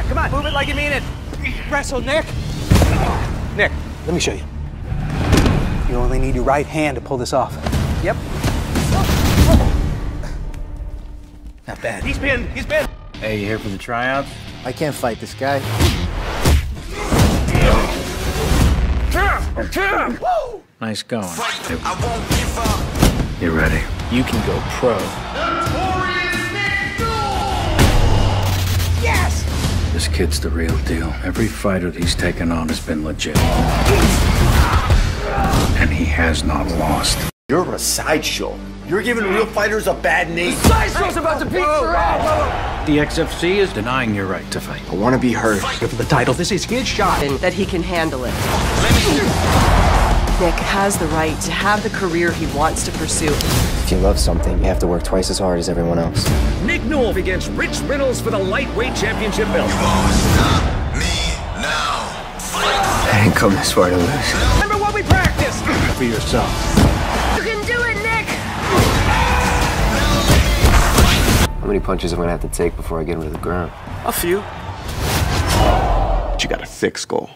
on, come on. Move it like you mean it. Wrestle, Nick. Nick, let me show you. You only need your right hand to pull this off. Yep. Not bad. He's pinned. He's pinned. Hey, you here for the tryouts? I can't fight this guy. Nice going. You ready? You can go pro. This kid's the real deal. Every fighter he's taken on has been legit. And he has not lost. You're a sideshow. You're giving real fighters a bad name. Sideshow's about to beat your ass. The XFC is denying your right to fight. I want to be heard. For the title, this is his shot. and that he can handle it. Nick has the right to have the career he wants to pursue. If you love something, you have to work twice as hard as everyone else. Nick Newell against Rich Reynolds for the lightweight championship belt. You won't stop me now. I didn't come this far to lose. Remember what we practiced. For yourself. You can do it, Nick! How many punches am I gonna have to take before I get him to the ground? A few. But you got a thick skull.